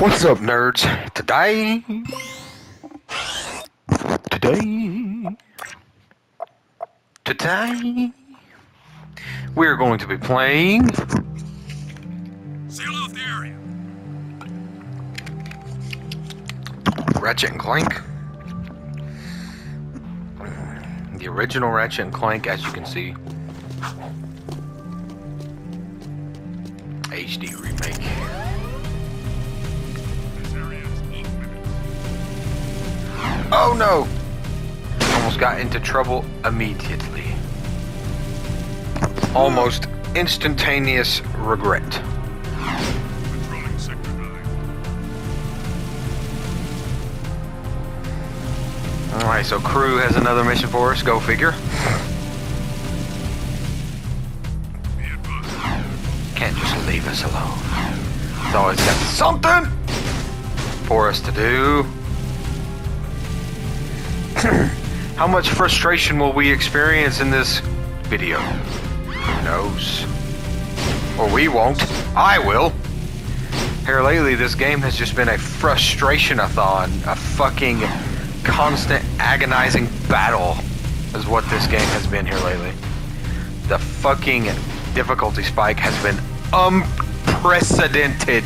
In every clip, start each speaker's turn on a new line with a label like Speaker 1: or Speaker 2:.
Speaker 1: What's up, nerds? Today, today, today, we're going to be playing
Speaker 2: Seal off the area.
Speaker 1: Ratchet and Clank. The original Ratchet and Clank, as you can see. HD remake. Oh no! Almost got into trouble immediately. Almost instantaneous regret.
Speaker 2: Patrolling Sector 9.
Speaker 1: Alright, so Krew has another mission for us. Go figure. Can't just leave us alone. It's always got something for us to do. How much frustration will we experience in this video? Who knows? Or we won't. I will. Here lately, this game has just been a frustration-a-thon, a fucking constant agonizing battle is what this game has been here lately. The fucking difficulty spike has been unprecedented.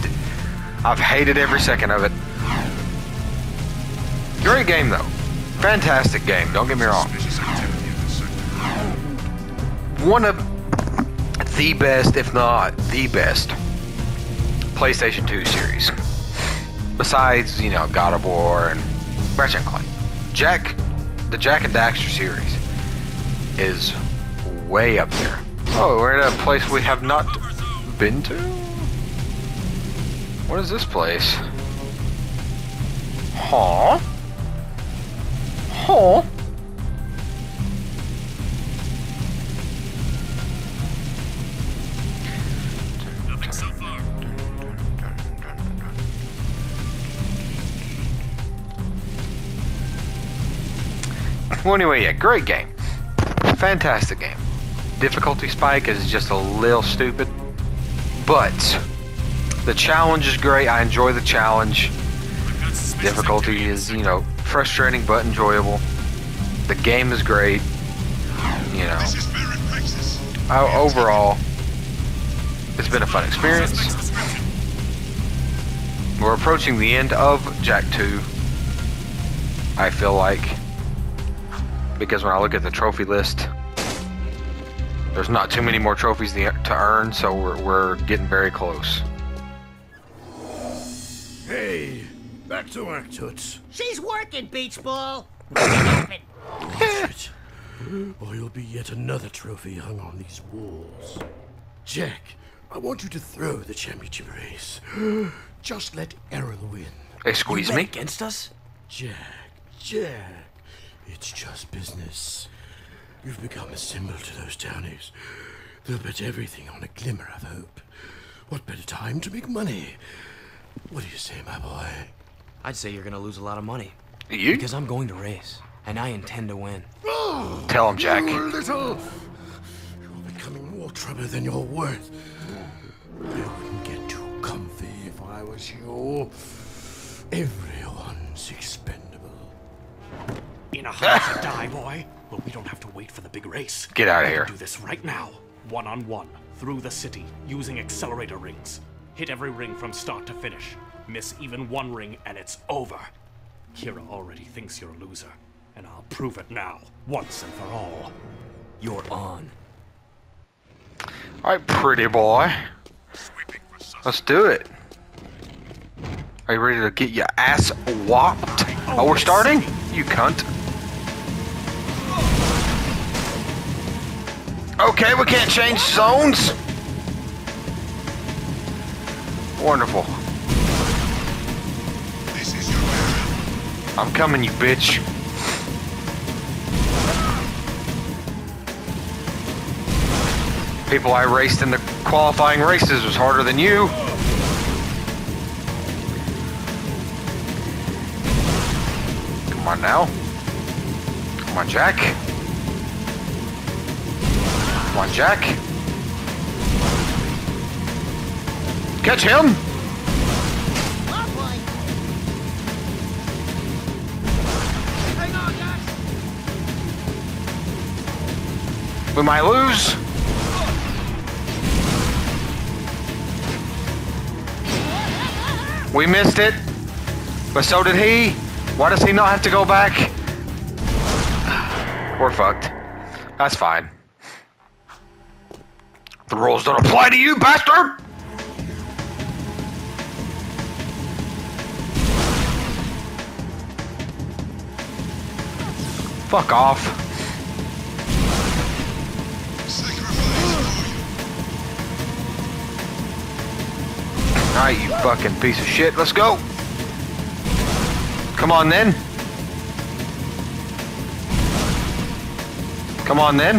Speaker 1: I've hated every second of it. Great game though. Fantastic game, don't get me wrong.
Speaker 2: In.
Speaker 1: One of the best, if not the best, PlayStation 2 series. Besides, you know, God of War and Ratchet and Clank. Jak, the Jak and Daxter series is way up there. Oh, we're at a place we have not been to? What is this place? Huh?
Speaker 2: So.
Speaker 1: Well, anyway, yeah, great game. Fantastic game. Difficulty spike is just a little stupid, but the challenge is great. I enjoy the challenge. Difficulty is, you know, frustrating but enjoyable. The game is great. You know,
Speaker 2: This is Baron Praxis.
Speaker 1: o- overall, it's been a fun experience. We're approaching the end of Jak 2. I feel like. Because when I look at the trophy list, there's not too many more trophies to to earn, so we're, we're getting very close.
Speaker 3: Back to work, Toots.
Speaker 4: She's working, Beach Ball. Make it happen.
Speaker 3: Shit. Or you'll be yet another trophy hung on these walls. Jak, I want you to throw the championship race. Just let Erol win.
Speaker 1: Excuse
Speaker 5: Bet
Speaker 1: me?
Speaker 5: against us?
Speaker 3: Jak, Jak, it's just business. You've become a symbol to those townies. They'll bet everything on a glimmer of hope. What better time to make money? What do you say, my boy?
Speaker 5: I'd say you're gonna lose a lot of money.
Speaker 1: You?
Speaker 5: Because I'm going to race, and I intend to win.
Speaker 1: Tell him, Jak.
Speaker 3: You little. You're becoming more trouble than you're worth. I wouldn't get too comfy if I was you. Everyone's expendable.
Speaker 6: In a hurry to die, boy. But we don't have to wait for the big race.
Speaker 1: Get
Speaker 6: out of
Speaker 1: here.
Speaker 6: Do this right now, one on one, through the city, using accelerator rings. Hit every ring from start to finish. Miss even one ring, and it's over. Keira already thinks you're a loser, and I'll prove it now, once and for all.
Speaker 5: You're on.
Speaker 1: Alright, pretty boy. Let's do it. Are you ready to get your ass whopped? Oh, we're starting? You cunt. Okay, we can't change zones. Wonderful. I'm coming, you bitch. People I raced in the qualifying races was harder than you. Come on now. Come on, Jak. Come on, Jak. Catch him! We might lose. We missed it, but so did he. Why does he not have to go back? We're fucked. That's fine. The rules don't apply to you, bastard! Fuck off. Alright, you fucking piece of shit. Let's go. Come on then. Come on then.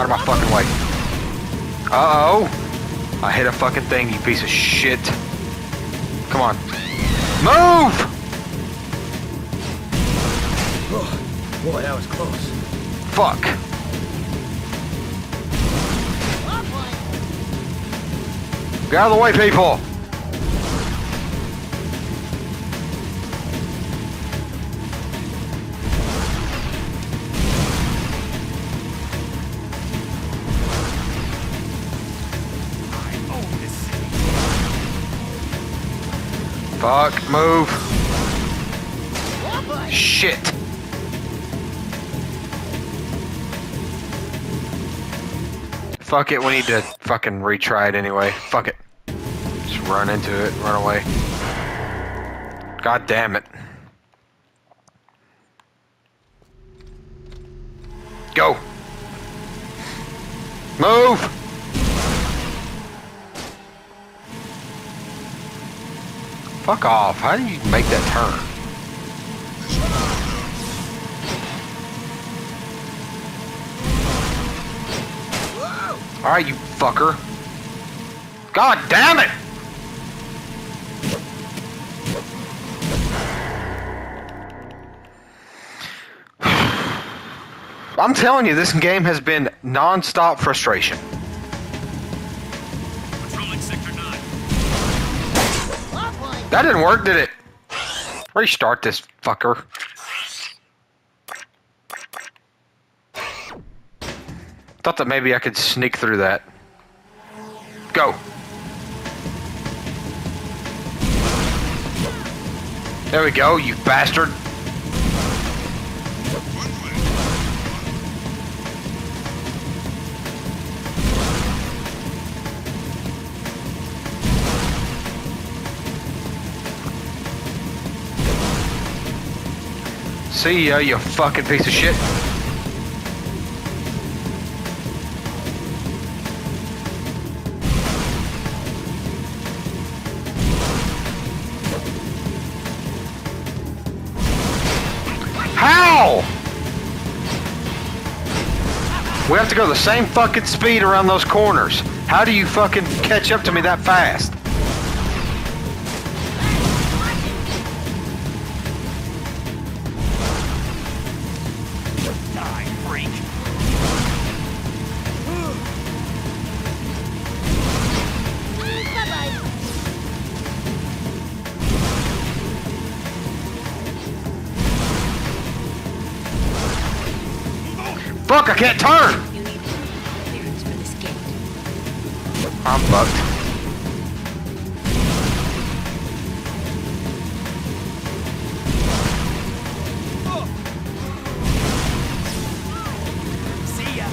Speaker 1: Out of my fucking way. Uh-oh. I hit a fucking thing, you piece of shit. Come on. Move!
Speaker 3: Boy, that was close.
Speaker 1: Fuck. Get out of the way, people! Fuck, move. Shit. Fuck it, we need to fucking retry it anyway. Fuck it. Just run into it, run away. God damn it. Go. Move! Fuck off. How did you make that turn? Alright, you fucker. God damn it! I'm telling you, this game has been non-stop frustration.
Speaker 2: 9.
Speaker 1: That didn't work, did it? Restart this fucker. Thought that maybe I could sneak through that. Go. There we go, you bastard. See ya, you fucking piece of shit. Have to go the same fucking speed around those corners. How do you fucking catch up to me that fast? Fuck, I can't turn! I'm fucked.
Speaker 5: See ya.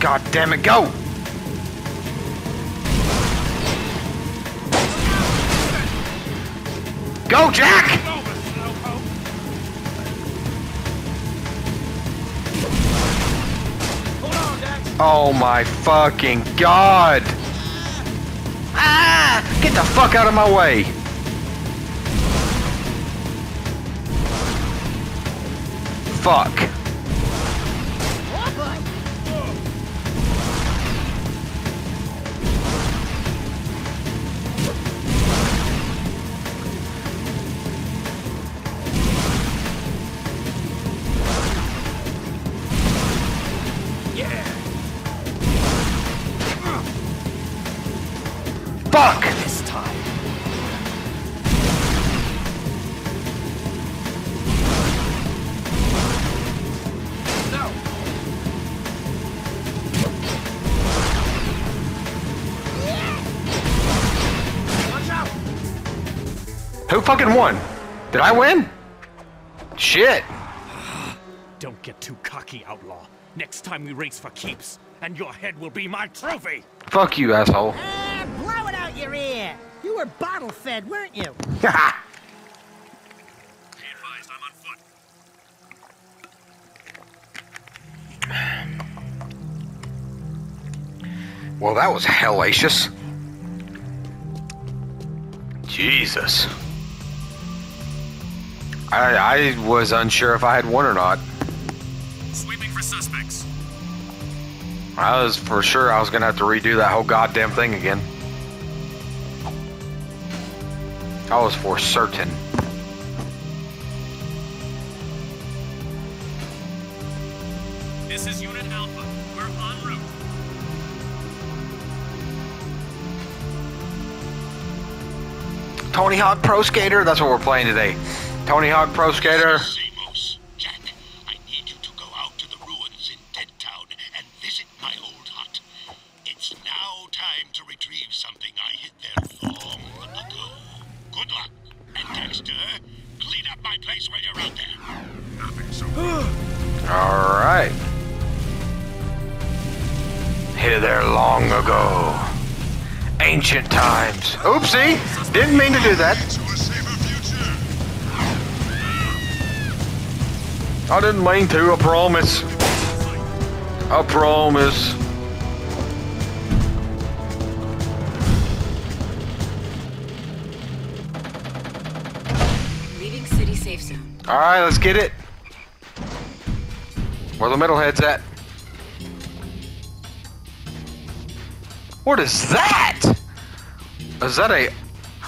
Speaker 1: God damn it, go! Go, Jak! Oh my fucking god! Ah! Get the fuck out of my way! Fuck. Fucking won? Did I win? Shit.
Speaker 6: Don't get too cocky, outlaw. Next time we race for keeps, and your head will be my trophy.
Speaker 1: Fuck you, asshole.
Speaker 4: Ah, blow it out your ear. You were bottle fed, weren't you?
Speaker 2: Be advised, I'm on foot.
Speaker 1: well, that was hellacious. Jesus. I, I was unsure if I had one or not.
Speaker 6: Sweeping for suspects.
Speaker 1: I was for sure I was gonna have to redo that whole goddamn thing again. I was for certain.
Speaker 6: This is Unit Alpha. We're en route.
Speaker 1: Tony Hawk Pro Skater, that's what we're playing today. Tony Hawk Pro Skater.
Speaker 2: Samos, Jak, I need you to go out to the ruins in Dead Town and visit my old hut. It's now time to retrieve something I hid there long ago. Good luck. And Daxter, clean up my place while you're out there. Nothing so
Speaker 1: Alright. Hit there long ago. Ancient times. Oopsie! Didn't mean to do that. I didn't mean to, I promise. I promise.
Speaker 7: Leaving city safe zone.
Speaker 1: Alright, let's get it. Where the metalhead's at? What is that? Is that a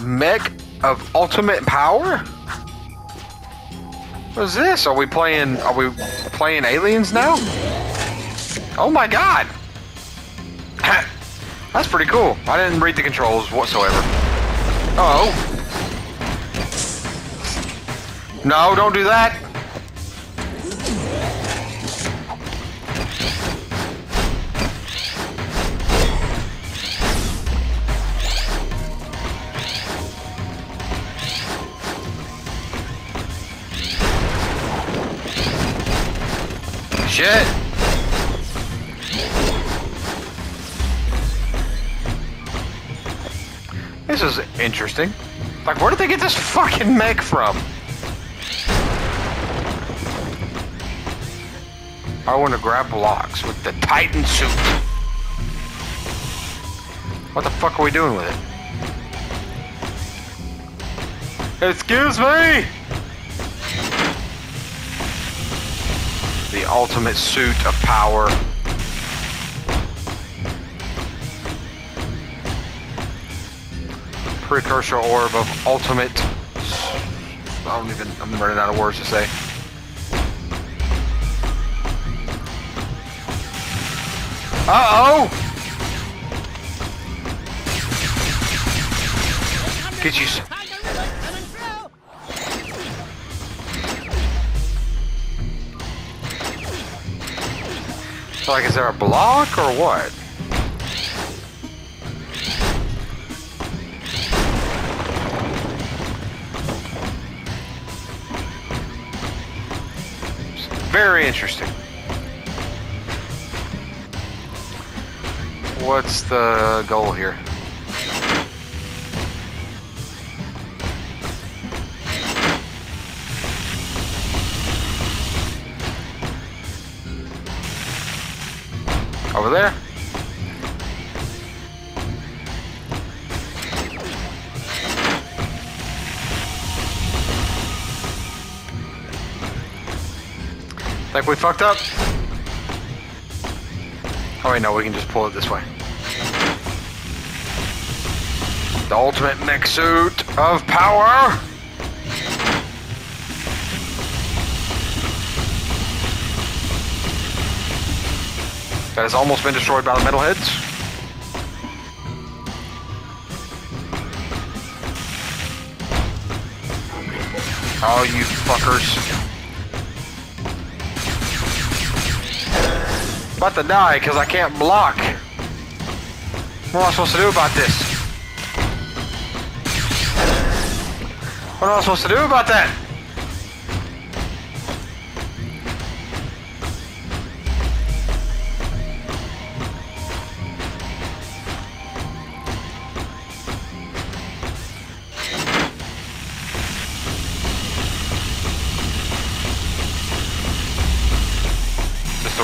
Speaker 1: mech of ultimate power? What is this? Are we playing are we playing aliens now? Oh my god! That's pretty cool. I didn't read the controls whatsoever. Uh oh. No, don't do that. Shit. This is interesting. Like, where did they get this fucking mech from? I want to grab blocks with the Titan suit. What the fuck are we doing with it? Excuse me! The ultimate suit of power. Precursor orb of ultimate. I don't even. I'm running out of words to say. Uh oh! Get you. So, like, is there a block or what? Very interesting. What's the goal here? Over there? Think we fucked up? Oh wait, no, we can just pull it this way. The ultimate mech suit of power! That has almost been destroyed by the metalheads. Oh, you fuckers. About to die because I can't block. What am I supposed to do about this? What am I supposed to do about that?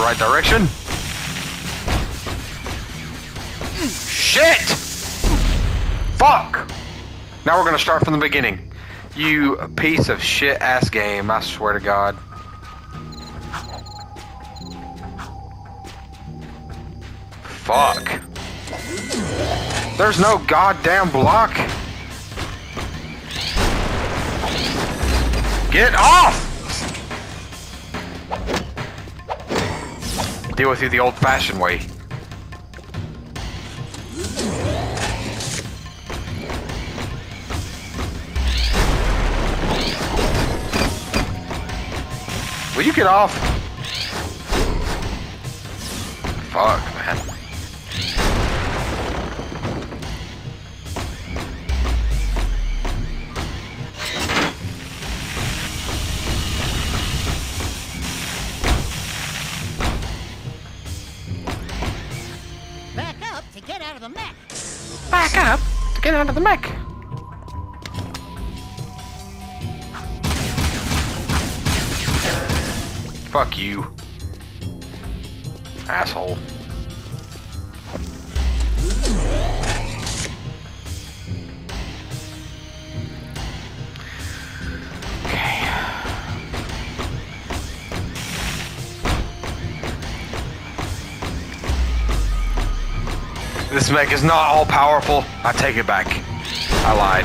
Speaker 1: Right direction? Shit! Fuck! Now we're gonna start from the beginning. You piece of shit ass game, I swear to God. Fuck. There's no goddamn block. Get off! Deal with you the old fashioned way. Will you get off? Fuck,
Speaker 4: get out of the mech.
Speaker 1: Fuck you. This mech is not all powerful. I take it back. I lied.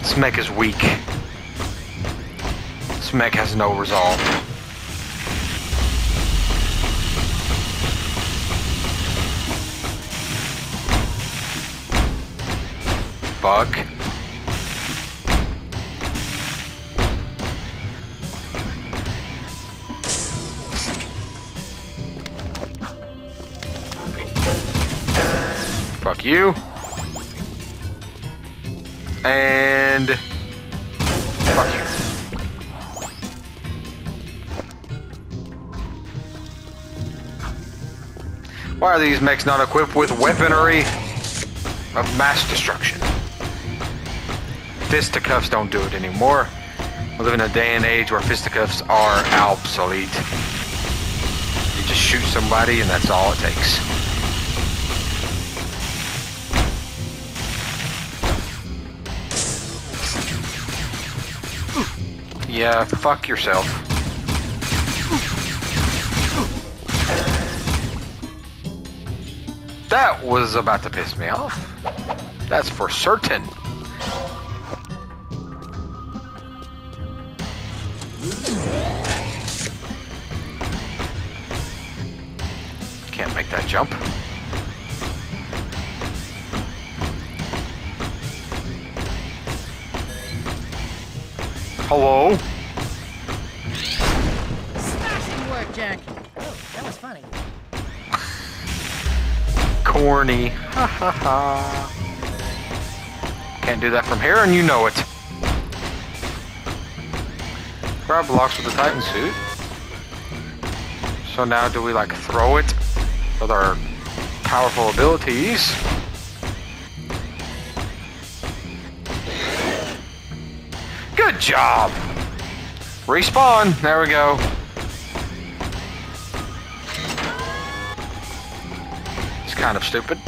Speaker 1: This mech is weak. This mech has no resolve. Fuck. Fuck you. And fuck you. Why are these mechs not equipped with weaponry of mass destruction? Fisticuffs don't do it anymore. We live in a day and age where fisticuffs are obsolete. You just shoot somebody and that's all it takes. Yeah, fuck yourself. That was about to piss me off. That's for certain. Can't make that jump. Hello?
Speaker 4: Smashing work, Jak. Oh, that was funny.
Speaker 1: Corny. Ha ha ha. Can't do that from here, and you know it. Grab blocks with the Titan suit. So now do we like throw it with our powerful abilities? Job! Respawn! There we go. It's kind of stupid.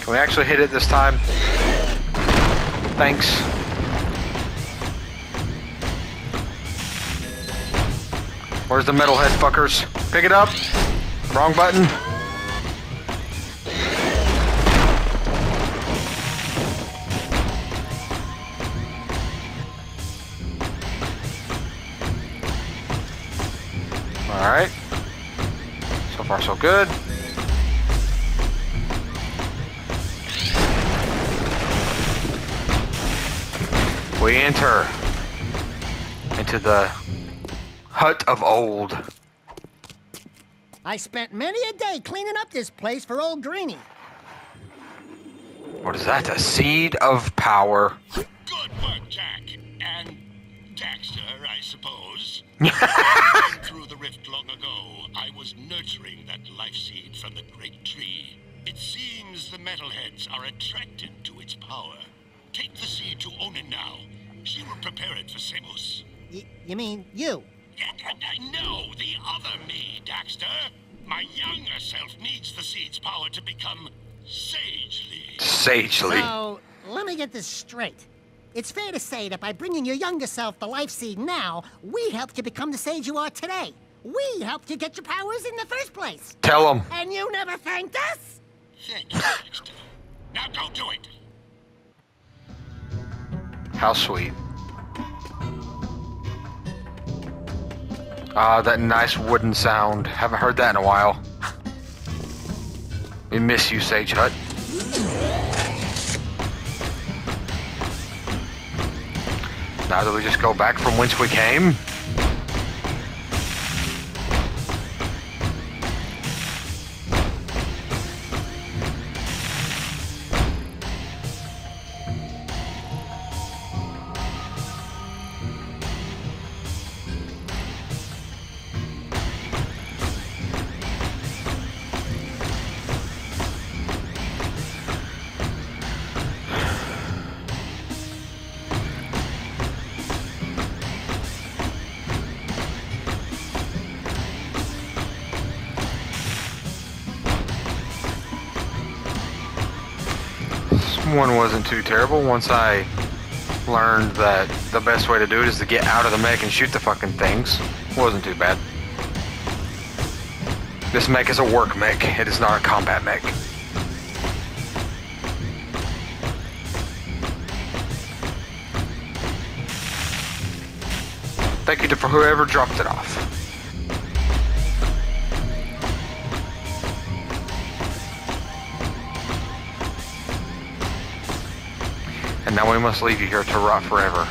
Speaker 1: Can we actually hit it this time? Thanks. Where's the metalhead fuckers? Pick it up. Wrong button. Good. We enter into the hut of old.
Speaker 4: I spent many a day cleaning up this place for old Greeny.
Speaker 1: What is that? A seed of power.
Speaker 2: Good work, Jak. And Daxter, I suppose. through the rift long ago, I was nurturing that life seed from the great tree. It seems the metalheads are attracted to its power. Take the seed to Onin now. She will prepare it for Samos.
Speaker 4: Y- you mean you?
Speaker 2: No, the other me, Daxter. My younger self needs the seed's power to become sagely.
Speaker 1: Sagely.
Speaker 4: So, let me get this straight. It's fair to say that by bringing your younger self the life seed now, we helped you become the sage you are today. We helped you get your powers in the first place.
Speaker 1: Tell him.
Speaker 4: And you never thanked us?
Speaker 2: Thank you, Daxter. Now go do it.
Speaker 1: How sweet. Ah, that nice wooden sound. Haven't heard that in a while. We miss you, Sage Hut. Now that we just go back from whence we came? One wasn't too terrible once I learned that the best way to do it is to get out of the mech and shoot the fucking things. Wasn't too bad. This mech is a work mech, it is not a combat mech. Thank you to for whoever dropped it off. And now we must leave you here to rot forever.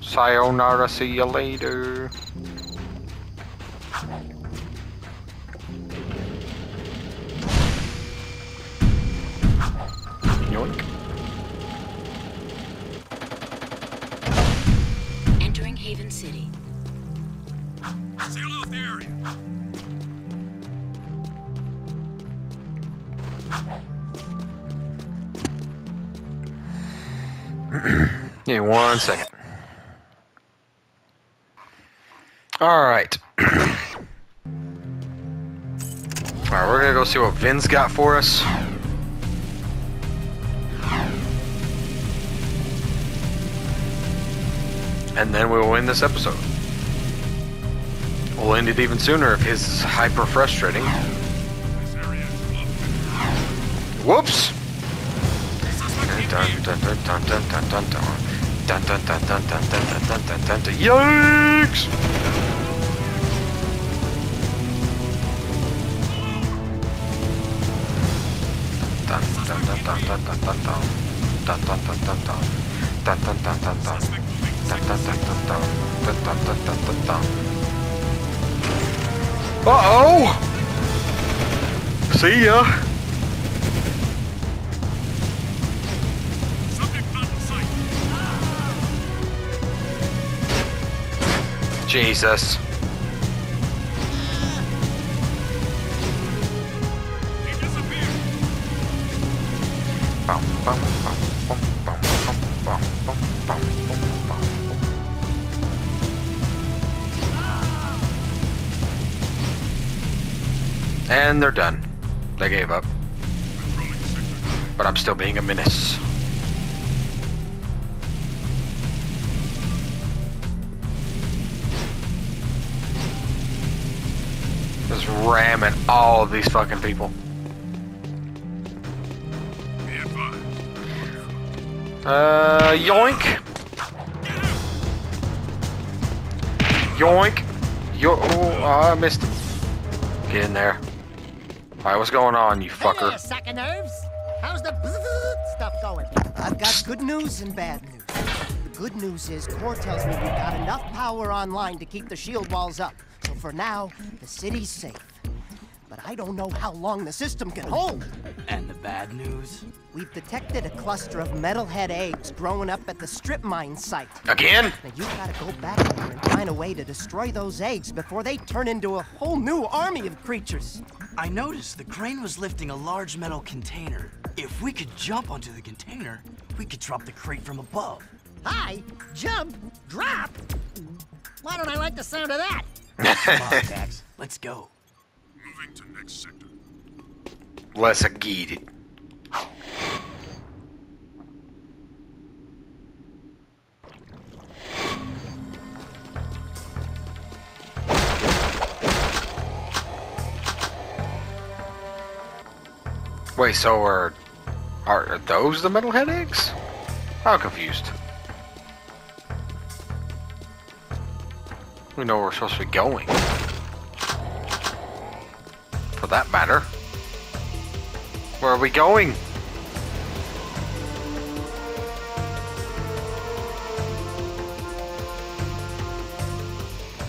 Speaker 1: Sayonara, see you later. One second. Alright. Alright, we're gonna go see what Vin's got for us. And then we will end this episode. We'll end it even sooner if his is hyper frustrating.
Speaker 2: This area is blocked.
Speaker 1: Whoops! Dun dun dun dun dun dun dun dun. Dun dun dun dun dun dun. Yikes! Dun dun dun dun dun dun dun dun. Dun dun dun dun dun. Dun dun dun dun dun. Dun dun dun dun dun. Dun dun dun dun dun dun. Uh-oh! See ya! Bum. And they're done. They gave up. But I'm still being a menace. Ramming all of these fucking people.
Speaker 2: Be advised.
Speaker 1: Uh, yoink. Yoink. Yo, oh, I missed him. Get in there. Alright, what's going on, you
Speaker 4: Hey there,
Speaker 1: fucker?
Speaker 4: sack of nerves. How's the stuff going?
Speaker 8: I've got good news and bad news. The
Speaker 4: good news is, Core tells me we've got enough power online to keep the shield walls up. So for now, the city's safe. But I don't know how long the system can hold.
Speaker 9: And the bad news?
Speaker 4: We've detected a cluster of metalhead eggs growing up at the strip mine site.
Speaker 1: Again?
Speaker 4: Now you've got to go back there and find a way to destroy those eggs before they turn into a whole new army of creatures.
Speaker 10: I noticed the crane was lifting a large metal container. If we could jump onto the container, we could drop the crate from above.
Speaker 11: Hi, jump, drop. Why don't I like the sound of that?
Speaker 10: Come on, Dax. Let's go.
Speaker 6: Moving to next sector.
Speaker 1: Let's get it. Wait, so are, are are those the metalhead eggs? I'm confused. We know where we're supposed to be going. For that matter. Where are we going?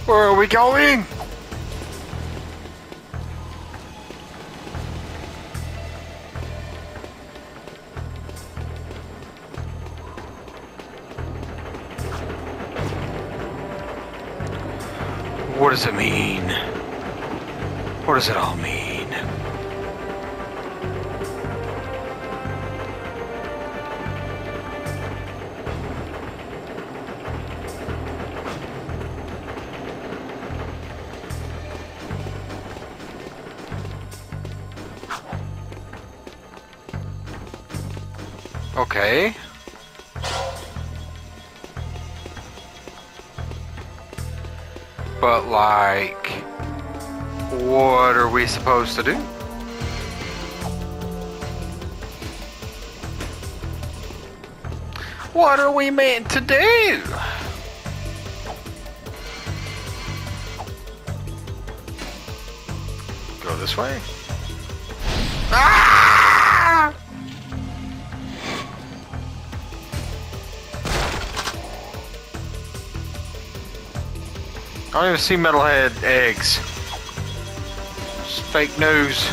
Speaker 1: Where are we going? What does it mean? What does it all mean? Okay. But like, what are we supposed to do? What are we meant to do? Go this way? I don't even see metalhead eggs. It's fake news.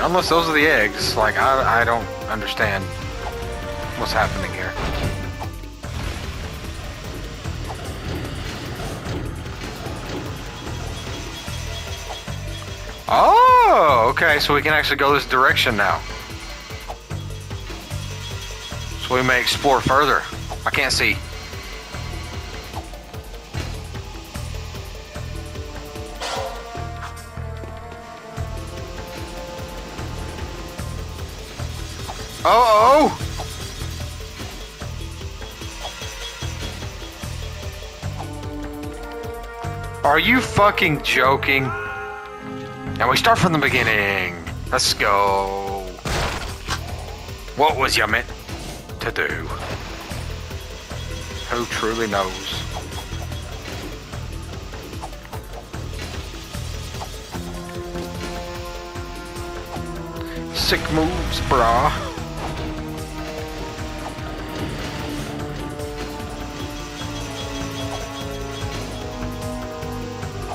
Speaker 1: Unless those are the eggs, like I, I don't understand what's happening here. Oh, okay, so we can actually go this direction now. So we may explore further. I can't see. Oh, oh! Are you fucking joking? And we start from the beginning. Let's go. What was you meant to do? Who truly knows? Sick moves, brah.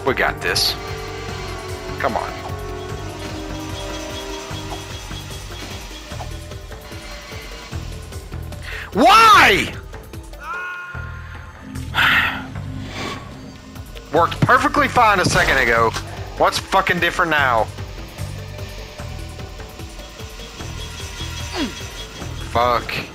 Speaker 1: We got this. Come on. Why? Worked perfectly fine a second ago. What's fucking different now? Fuck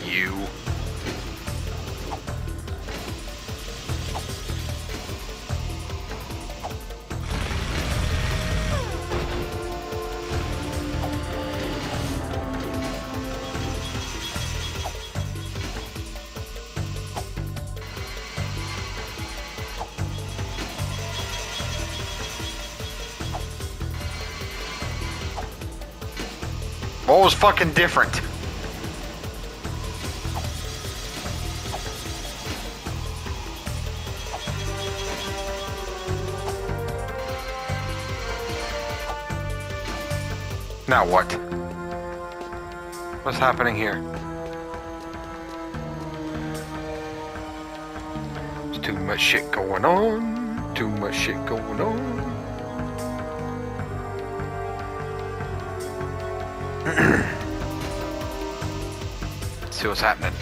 Speaker 1: was fucking different. Now what? What's happening here? There's too much shit going on. Too much shit going on. Let's see what's happening.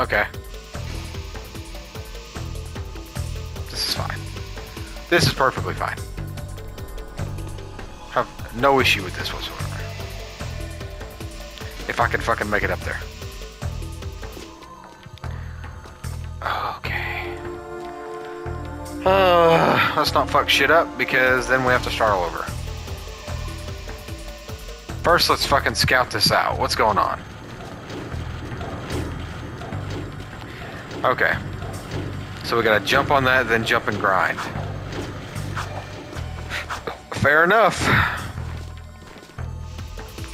Speaker 1: Okay. This is fine. This is perfectly fine. Have no issue with this whatsoever. If I can fucking make it up there. Okay. Uh, let's not fuck shit up because then we have to start all over. First, let's fucking scout this out. What's going on? Okay. So we gotta jump on that, then jump and grind. Fair enough.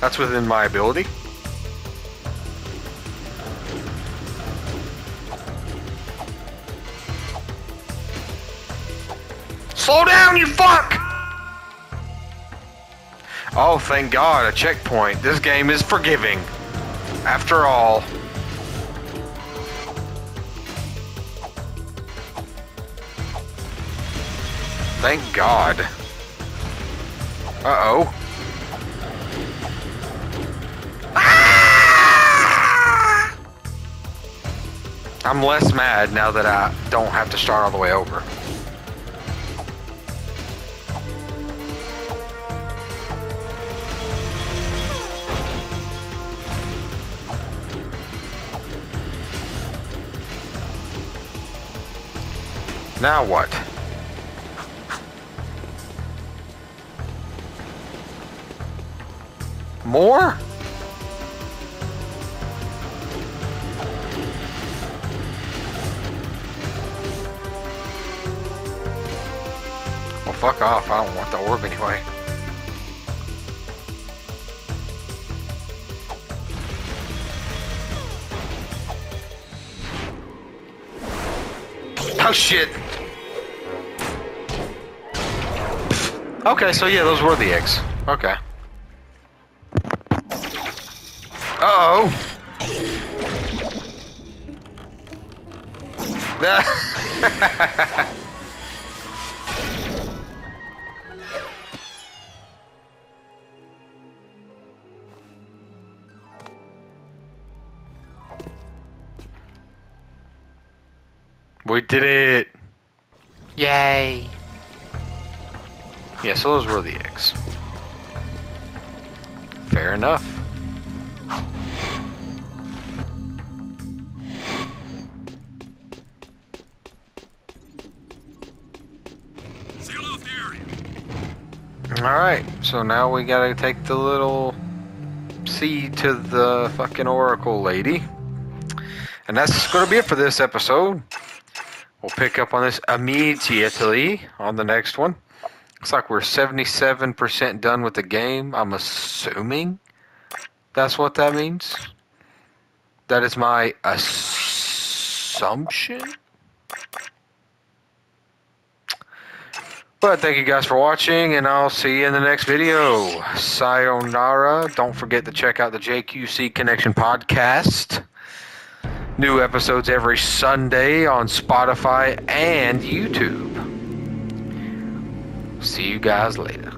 Speaker 1: That's within my ability. Slow down, you fuck! Oh, thank God, a checkpoint. This game is forgiving. After all. Thank God. Uh-oh. Ah! I'm less mad now that I don't have to start all the way over. Now what? More? Well, fuck off. I don't want the orb anyway. Oh shit! Okay, so yeah, those were the eggs. Okay. Uh oh. So those were the eggs. Fair enough. Alright, so now we gotta take the little seed to the fucking Oracle lady. And that's gonna be it for this episode. We'll pick up on this immediately on the next one. Looks like we're 77% done with the game. I'm assuming that's what that means. That is my assumption. But thank you guys for watching, and I'll see you in the next video. Sayonara. Don't forget to check out the JQC Connection podcast. New episodes every Sunday on Spotify and YouTube. See you guys later.